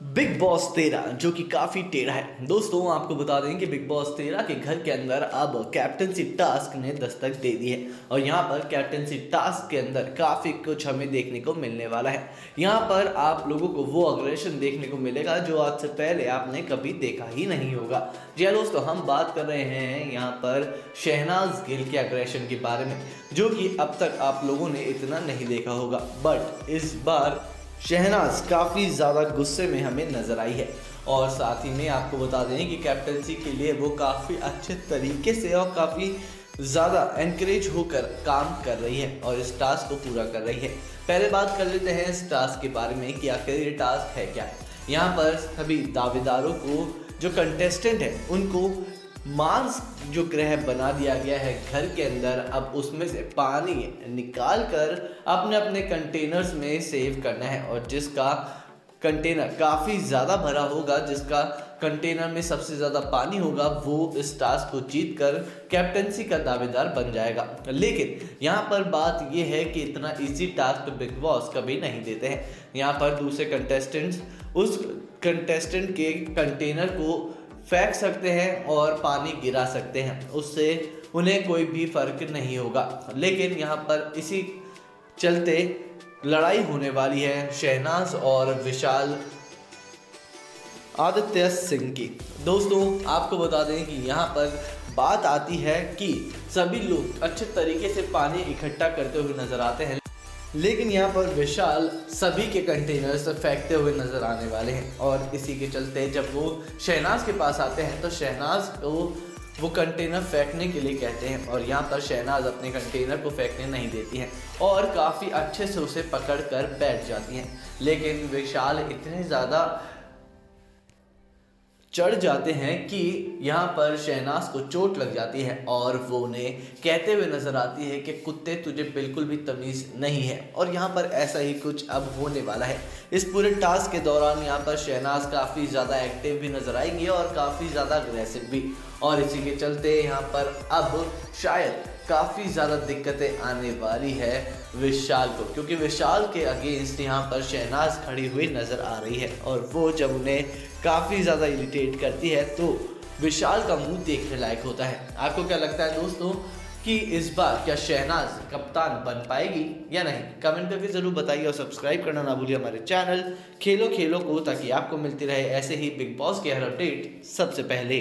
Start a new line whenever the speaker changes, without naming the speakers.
Big boss तेरह, जो कि काफ़ी टेढ़ा है। दोस्तों आपको बता दें कि बिग बॉस तेरह के घर के अंदर अब कैप्टनसी टास्क ने दस्तक दे दी है। और यहाँ पर कैप्टनसी टास्क के अंदर काफ़ी कुछ हमें देखने को मिलने वाला है। यहाँ पर आप लोगों को वो अग्रेशन देखने को मिलेगा, जो आज से पहले आपने कभी देखा ही नहीं होगा। जी हाँ दोस्तों, हम बात कर रहे हैं यहाँ पर शहनाज गिल के अग्रेशन के बारे में, जो कि अब तक आप लोगों ने इतना नहीं देखा होगा। बट इस बार शहनाज काफ़ी ज़्यादा गुस्से में हमें नज़र आई है और साथ ही में आपको बता दें कि कैप्टनसी के लिए वो काफ़ी अच्छे तरीके से और काफ़ी ज़्यादा एनकरेज होकर काम कर रही है और इस टास्क को पूरा कर रही है। पहले बात कर लेते हैं इस टास्क के बारे में कि आखिर ये टास्क है क्या। यहाँ पर सभी दावेदारों को, जो कंटेस्टेंट है, उनको मांस जो ग्रह बना दिया गया है घर के अंदर, अब उसमें से पानी निकाल कर अपने अपने कंटेनर्स में सेव करना है और जिसका कंटेनर काफ़ी ज़्यादा भरा होगा, जिसका कंटेनर में सबसे ज़्यादा पानी होगा, वो इस टास्क को जीत कर कैप्टनसी का दावेदार बन जाएगा। लेकिन यहाँ पर बात ये है कि इतना इजी टास्क बिग बॉस कभी नहीं देते हैं। यहाँ पर दूसरे कंटेस्टेंट्स उस कंटेस्टेंट के कंटेनर को फेंक सकते हैं और पानी गिरा सकते हैं। उससे उन्हें कोई भी फ़र्क नहीं होगा। लेकिन यहाँ पर इसी चलते लड़ाई होने वाली है शहनाज और विशाल आदित्य सिंह की। दोस्तों, आपको बता दें कि यहाँ पर बात आती है कि सभी लोग अच्छे तरीके से पानी इकट्ठा करते हुए नज़र आते हैं। लेकिन यहाँ पर विशाल सभी के कंटेनर्स फेंकते हुए नज़र आने वाले हैं। और इसी के चलते जब वो शहनाज के पास आते हैं तो शहनाज को वो कंटेनर फेंकने के लिए कहते हैं और यहाँ पर शहनाज अपने कंटेनर को फेंकने नहीं देती हैं और काफ़ी अच्छे से उसे पकड़ कर बैठ जाती हैं। लेकिन विशाल इतने ज़्यादा चढ़ जाते हैं कि यहाँ पर शहनाज को चोट लग जाती है और वो उन्हें कहते हुए नज़र आती है कि कुत्ते तुझे बिल्कुल भी तमीज़ नहीं है। और यहाँ पर ऐसा ही कुछ अब होने वाला है। इस पूरे टास्क के दौरान यहाँ पर शहनाज काफ़ी ज़्यादा एक्टिव भी नज़र आएँगी और काफ़ी ज़्यादा अग्रेसिव भी। और इसी के चलते यहाँ पर अब शायद काफ़ी ज़्यादा दिक्कतें आने वाली है विशाल को, क्योंकि विशाल के अगेंस्ट यहाँ पर शहनाज खड़ी हुई नज़र आ रही है, और वो जब उन्हें काफ़ी ज़्यादा इरिटेट करती है तो विशाल का मुँह देखने लायक होता है। आपको क्या लगता है दोस्तों कि इस बार क्या शहनाज कप्तान बन पाएगी या नहीं? कमेंट करके ज़रूर बताइए और सब्सक्राइब करना ना भूलिए हमारे चैनल खेलो खेलो को, ताकि आपको मिलती रहे ऐसे ही बिग बॉस के हर अपडेट सबसे पहले।